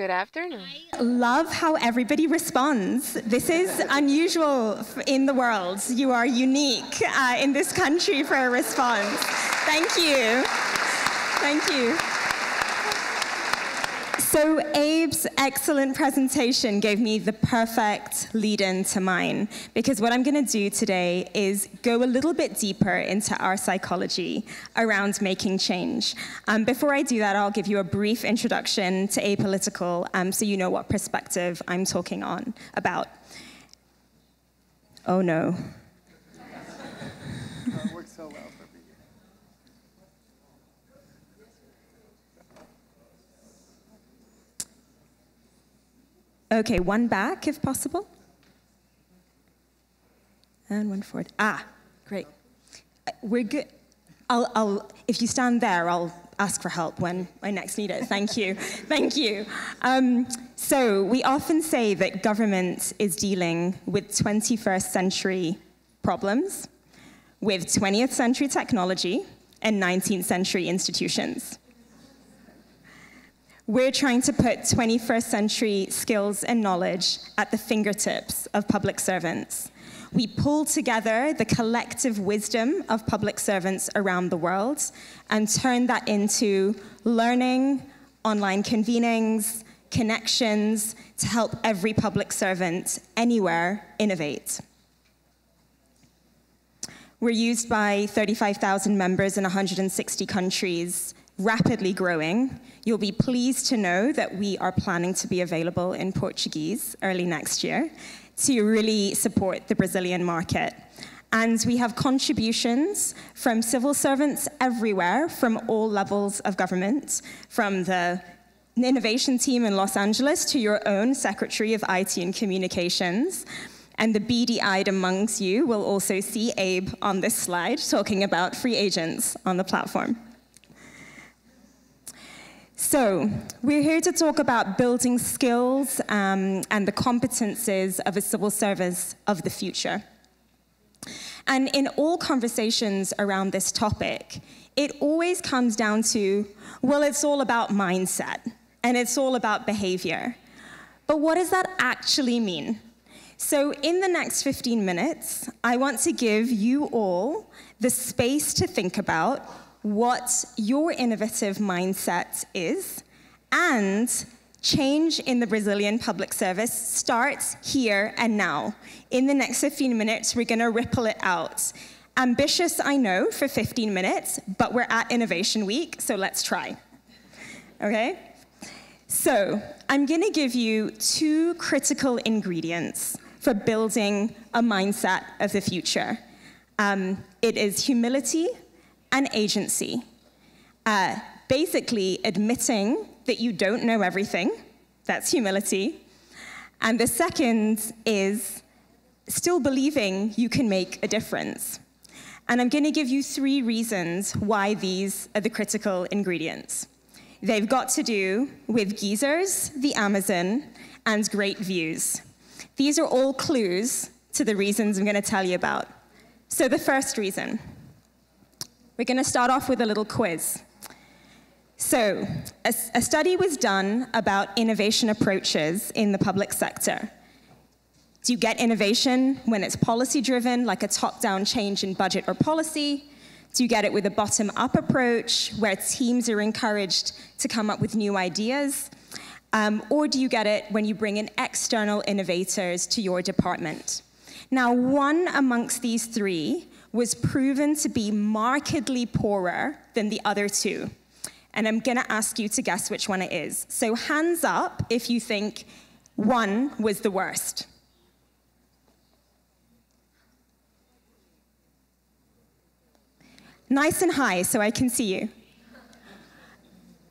Good afternoon. Love how everybody responds. This is unusual in the world. You are unique uh, in this country for a response. Thank you. Thank you. So Abe's excellent presentation gave me the perfect lead-in to mine, because what I'm going to do today is go a little bit deeper into our psychology around making change. Um, before I do that, I'll give you a brief introduction to apolitical, um, so you know what perspective I'm talking on about. Oh no. Okay, one back if possible. And one forward. Ah, great. We're good. I'll, I'll, if you stand there, I'll ask for help when I next need it. Thank you. Thank you. Um, so, we often say that government is dealing with 21st century problems with 20th century technology and 19th century institutions. We're trying to put 21st century skills and knowledge at the fingertips of public servants. We pull together the collective wisdom of public servants around the world and turn that into learning, online convenings, connections to help every public servant anywhere innovate. We're used by 35,000 members in 160 countries, rapidly growing, You'll be pleased to know that we are planning to be available in Portuguese early next year to really support the Brazilian market. And we have contributions from civil servants everywhere, from all levels of government, from the innovation team in Los Angeles to your own Secretary of IT and Communications. And the beady-eyed amongst you will also see Abe on this slide talking about free agents on the platform. So, we're here to talk about building skills um, and the competences of a civil service of the future. And in all conversations around this topic, it always comes down to well, it's all about mindset and it's all about behavior. But what does that actually mean? So, in the next 15 minutes, I want to give you all the space to think about what your innovative mindset is, and change in the Brazilian public service starts here and now. In the next 15 minutes, we're going to ripple it out. Ambitious, I know, for 15 minutes, but we're at Innovation Week, so let's try. Okay? So, I'm going to give you two critical ingredients for building a mindset of the future. Um, it is humility and agency. Uh, basically, admitting that you don't know everything, that's humility. And the second is still believing you can make a difference. And I'm going to give you three reasons why these are the critical ingredients. They've got to do with geysers, the Amazon, and great views. These are all clues to the reasons I'm going to tell you about. So, the first reason we're going to start off with a little quiz. So, a, a study was done about innovation approaches in the public sector. Do you get innovation when it's policy driven, like a top down change in budget or policy? Do you get it with a bottom up approach, where teams are encouraged to come up with new ideas? Um, or do you get it when you bring in external innovators to your department? Now, one amongst these three was proven to be markedly poorer than the other two. And I'm going to ask you to guess which one it is. So, hands up if you think one was the worst. Nice and high so I can see you.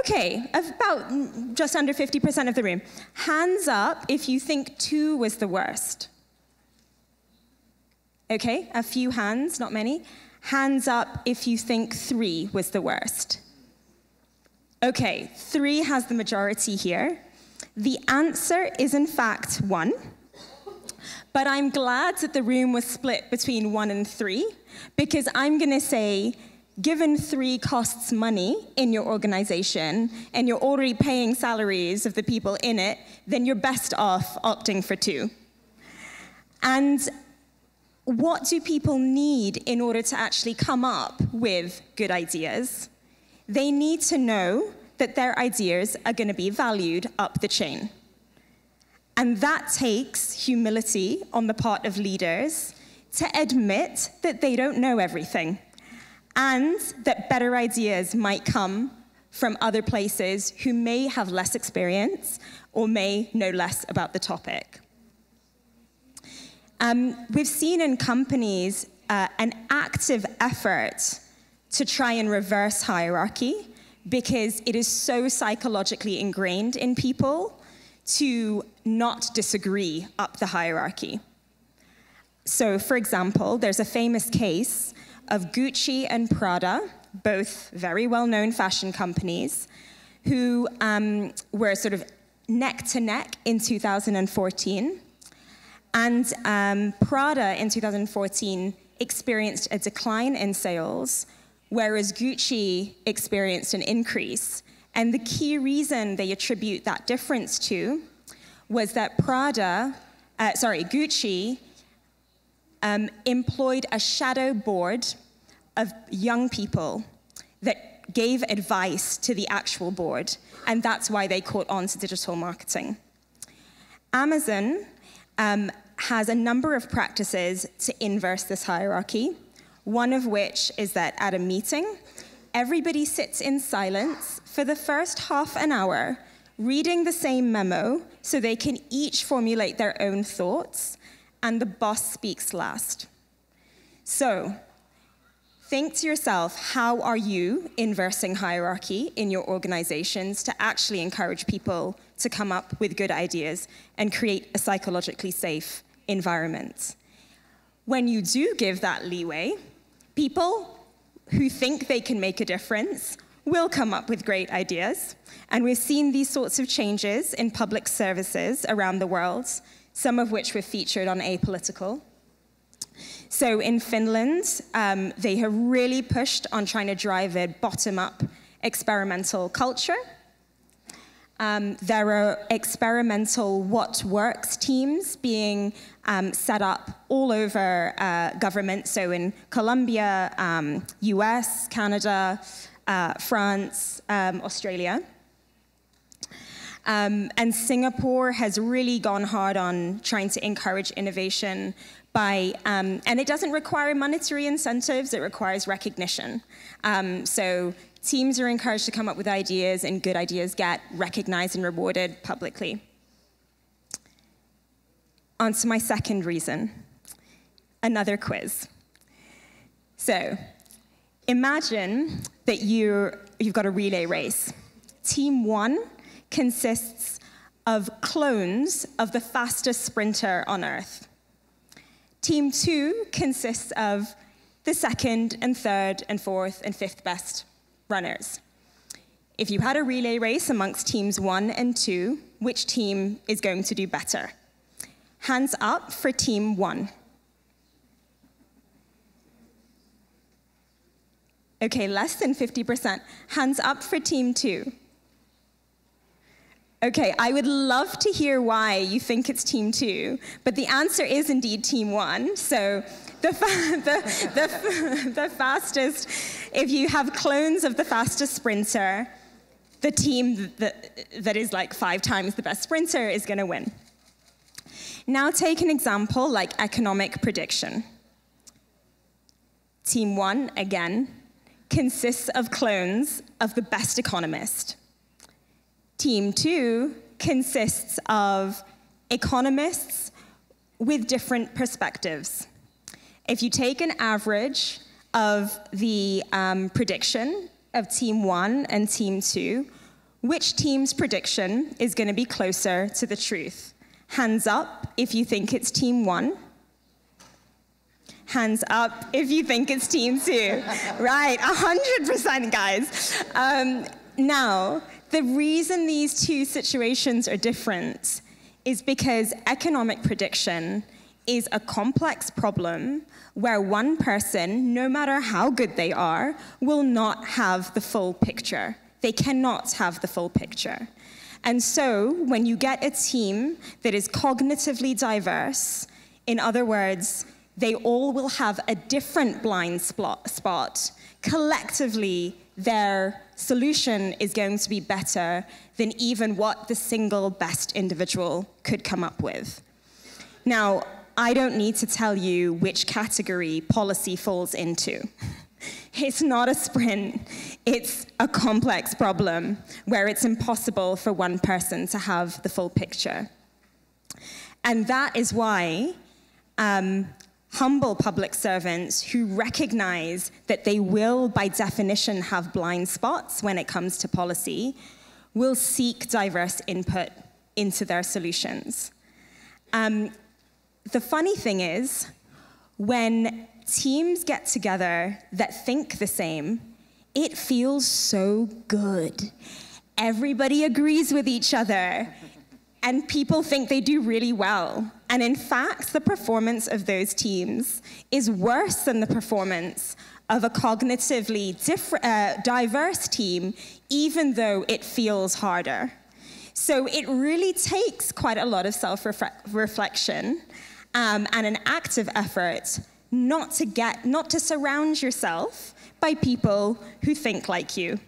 Okay, about just under 50% of the room. Hands up if you think two was the worst. Okay, a few hands, not many. Hands up if you think three was the worst. Okay, three has the majority here. The answer is, in fact, one. But I'm glad that the room was split between one and three, because I'm going to say given three costs money in your organization and you're already paying salaries of the people in it, then you're best off opting for two. And what do people need in order to actually come up with good ideas? They need to know that their ideas are going to be valued up the chain. And that takes humility on the part of leaders to admit that they don't know everything and that better ideas might come from other places who may have less experience or may know less about the topic. Um, we've seen in companies uh, an active effort to try and reverse hierarchy because it is so psychologically ingrained in people to not disagree up the hierarchy. So, for example, there's a famous case of Gucci and Prada, both very well known fashion companies, who um, were sort of neck to neck in 2014. And um, Prada in 2014 experienced a decline in sales, whereas Gucci experienced an increase. And the key reason they attribute that difference to was that Prada, uh, sorry, Gucci, um, employed a shadow board of young people that gave advice to the actual board, and that's why they caught on to digital marketing. Amazon um, has a number of practices to inverse this hierarchy, one of which is that at a meeting, everybody sits in silence for the first half an hour, reading the same memo so they can each formulate their own thoughts, and the boss speaks last. So, think to yourself how are you inversing hierarchy in your organizations to actually encourage people to come up with good ideas and create a psychologically safe environment. When you do give that leeway, people who think they can make a difference will come up with great ideas. And we've seen these sorts of changes in public services around the world, some of which were featured on Apolitical. So in Finland, um, they have really pushed on trying to drive a bottom up experimental culture um, there are experimental what works teams being um, set up all over uh, government, so in Colombia, um, US, Canada, uh, France, um, Australia. Um, and Singapore has really gone hard on trying to encourage innovation by, um, and it doesn't require monetary incentives, it requires recognition. so Teams are encouraged to come up with ideas, and good ideas get recognized and rewarded publicly. On to my second reason another quiz. So, imagine that you you've got a relay race. Team one consists of clones of the fastest sprinter on Earth. Team two consists of the second and third and fourth and fifth best runners. If you had a relay race amongst teams one and two, which team is going to do better? Hands up for team one. Okay, less than 50%. Hands up for team two. Okay, I would love to hear why you think it's team two, but the answer is indeed team one. So the, the, the, the fastest, if you have clones of the fastest sprinter, the team that, that is like five times the best sprinter is going to win. Now take an example like economic prediction. Team one, again, consists of clones of the best economist. Team two consists of economists with different perspectives. If you take an average of the um, prediction of team one and team two, which team's prediction is going to be closer to the truth? Hands up if you think it's team one. Hands up if you think it's team two. right, 100% guys. Um, now, the reason these two situations are different is because economic prediction is a complex problem where one person, no matter how good they are, will not have the full picture. They cannot have the full picture. And so, when you get a team that is cognitively diverse, in other words, they all will have a different blind spot, collectively, their solution is going to be better than even what the single best individual could come up with. Now, I don't need to tell you which category policy falls into. It's not a sprint, it's a complex problem where it's impossible for one person to have the full picture. And that is why um, humble public servants who recognize that they will, by definition, have blind spots when it comes to policy, will seek diverse input into their solutions. Um, the funny thing is, when teams get together that think the same, it feels so good. Everybody agrees with each other, and people think they do really well. And in fact, the performance of those teams is worse than the performance of a cognitively uh, diverse team, even though it feels harder. So it really takes quite a lot of self reflection um, and an active effort not to get, not to surround yourself by people who think like you.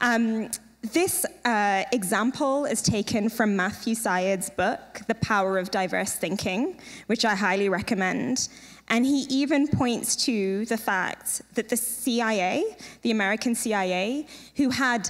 Um, this uh, example is taken from Matthew Syed's book, The Power of Diverse Thinking, which I highly recommend. And he even points to the fact that the CIA, the American CIA, who had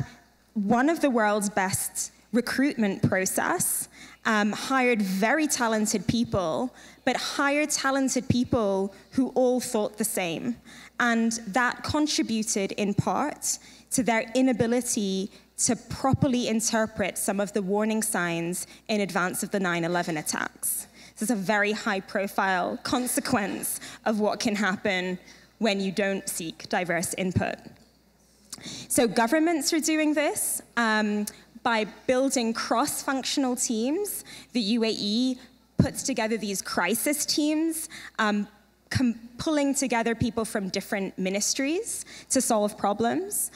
one of the world's best recruitment process, um, hired very talented people, but hired talented people who all thought the same. And that contributed in part to their inability to properly interpret some of the warning signs in advance of the 9 11 attacks. This is a very high profile consequence of what can happen when you don't seek diverse input. So, governments are doing this um, by building cross functional teams. The UAE puts together these crisis teams. Um, pulling together people from different ministries to solve problems.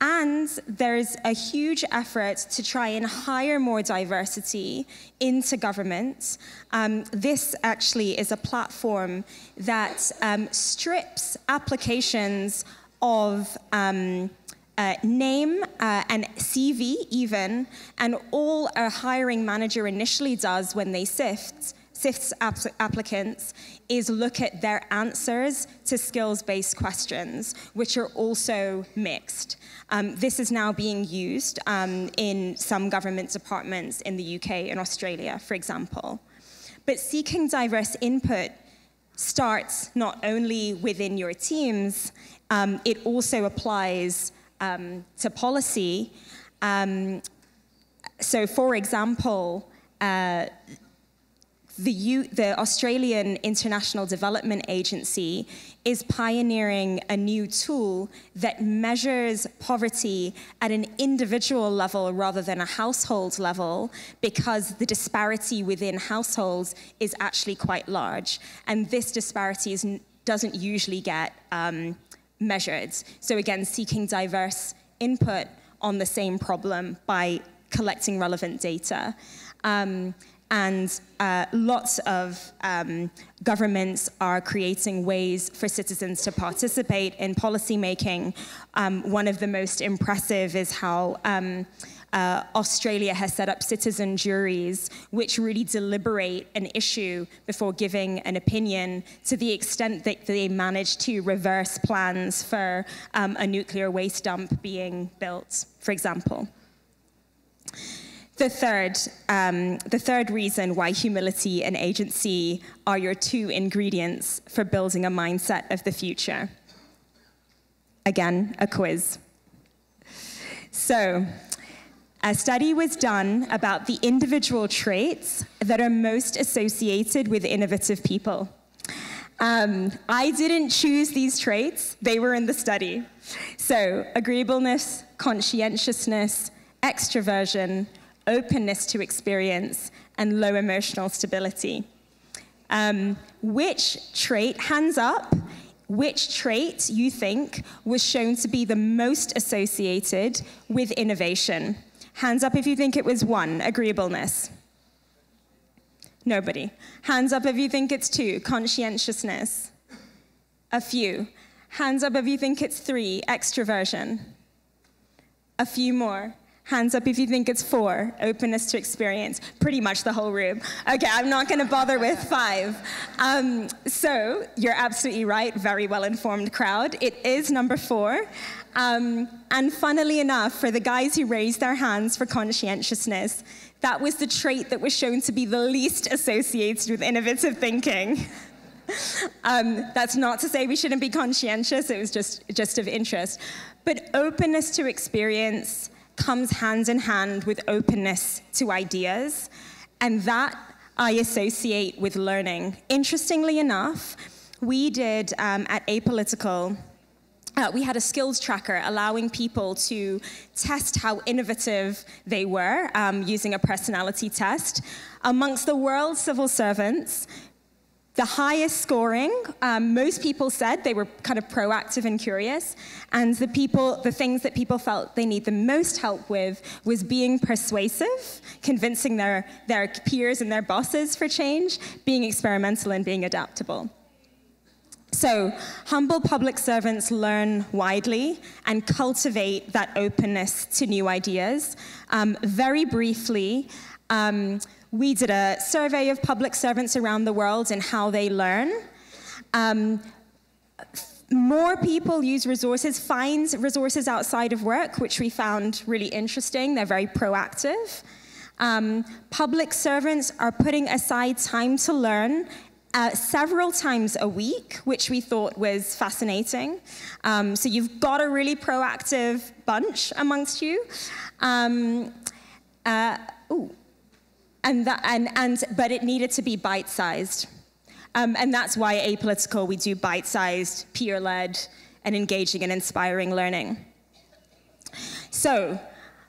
And there's a huge effort to try and hire more diversity into government. Um, this actually is a platform that um, strips applications of um, uh, name uh, and CV, even, and all a hiring manager initially does when they sift SIFT's applicants is look at their answers to skills-based questions, which are also mixed. Um, this is now being used um, in some government departments in the UK and Australia, for example. But seeking diverse input starts not only within your teams, um, it also applies um, to policy. Um, so, for example, uh, the, U, the Australian International Development Agency is pioneering a new tool that measures poverty at an individual level rather than a household level because the disparity within households is actually quite large. And this disparity is, doesn't usually get um, measured. So, again, seeking diverse input on the same problem by collecting relevant data. Um, and uh, lots of um, governments are creating ways for citizens to participate in policymaking. Um, one of the most impressive is how um, uh, Australia has set up citizen juries which really deliberate an issue before giving an opinion to the extent that they manage to reverse plans for um, a nuclear waste dump being built, for example. The third, um, the third reason why humility and agency are your two ingredients for building a mindset of the future. Again, a quiz. So, a study was done about the individual traits that are most associated with innovative people. Um, I didn't choose these traits, they were in the study. So, agreeableness, conscientiousness, extroversion, openness to experience, and low emotional stability. Um, which trait, hands up, which trait you think was shown to be the most associated with innovation? Hands up if you think it was one, agreeableness. Nobody. Hands up if you think it's two, conscientiousness. A few. Hands up if you think it's three, extroversion. A few more. Hands up if you think it's four, openness to experience. Pretty much the whole room. Okay, I'm not going to bother with five. Um, so you're absolutely right, very well informed crowd. It is number four. Um, and funnily enough, for the guys who raised their hands for conscientiousness, that was the trait that was shown to be the least associated with innovative thinking. um, that's not to say we shouldn't be conscientious, it was just, just of interest. But openness to experience, comes hand in hand with openness to ideas, and that I associate with learning. Interestingly enough, we did um, at Apolitical, uh, we had a skills tracker allowing people to test how innovative they were um, using a personality test. Amongst the world's civil servants, the highest scoring, um, most people said they were kind of proactive and curious, and the people, the things that people felt they need the most help with was being persuasive, convincing their, their peers and their bosses for change, being experimental and being adaptable. So, humble public servants learn widely and cultivate that openness to new ideas. Um, very briefly, um, we did a survey of public servants around the world and how they learn. Um, more people use resources, find resources outside of work, which we found really interesting. They're very proactive. Um, public servants are putting aside time to learn uh, several times a week, which we thought was fascinating. Um, so you've got a really proactive bunch amongst you. Um, uh, ooh, and, that, and, and, but it needed to be bite sized. Um, and that's why apolitical, we do bite sized, peer led, and engaging and inspiring learning. So,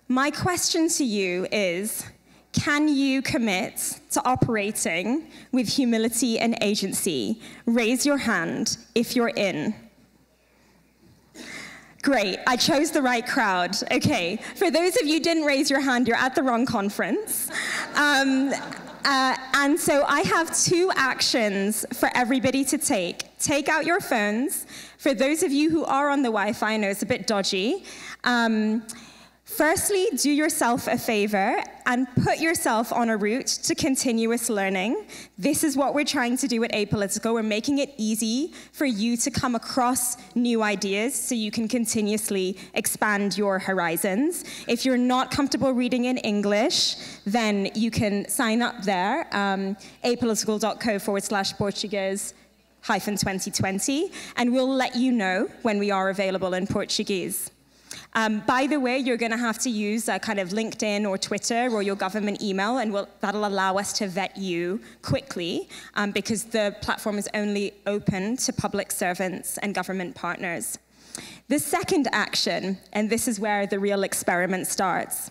my question to you is can you commit to operating with humility and agency? Raise your hand if you're in. Great, I chose the right crowd. Okay, for those of you didn't raise your hand, you're at the wrong conference. Um, uh, and so I have two actions for everybody to take. Take out your phones. For those of you who are on the Wi Fi, I know it's a bit dodgy. Um, Firstly, do yourself a favor and put yourself on a route to continuous learning. This is what we're trying to do at Apolitical. We're making it easy for you to come across new ideas so you can continuously expand your horizons. If you're not comfortable reading in English, then you can sign up there, um, apolitical.co forward slash Portuguese hyphen 2020, and we'll let you know when we are available in Portuguese. Um, by the way, you're going to have to use uh, kind of LinkedIn or Twitter or your government email, and we'll, that'll allow us to vet you quickly um, because the platform is only open to public servants and government partners. The second action, and this is where the real experiment starts,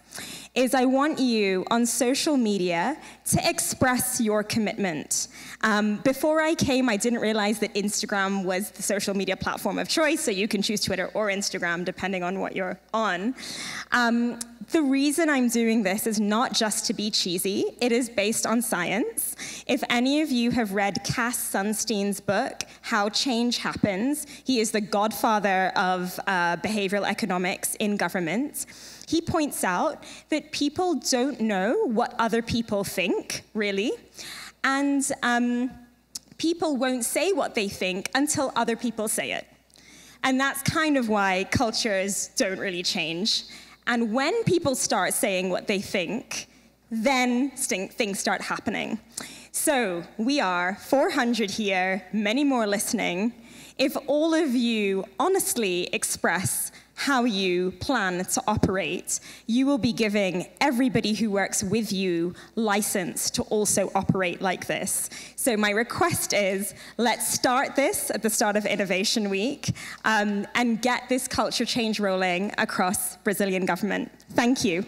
is I want you on social media to express your commitment. Um, before I came, I didn't realize that Instagram was the social media platform of choice, so you can choose Twitter or Instagram depending on what you're on. Um, the reason I'm doing this is not just to be cheesy, it is based on science. If any of you have read Cass Sunstein's book, How Change Happens, he is the godfather of uh, behavioral economics in government he points out that people don't know what other people think, really, and um, people won't say what they think until other people say it. And that's kind of why cultures don't really change. And when people start saying what they think, then things start happening. So we are 400 here, many more listening. If all of you honestly express how you plan to operate, you will be giving everybody who works with you license to also operate like this. So, my request is let's start this at the start of Innovation Week um, and get this culture change rolling across Brazilian government. Thank you.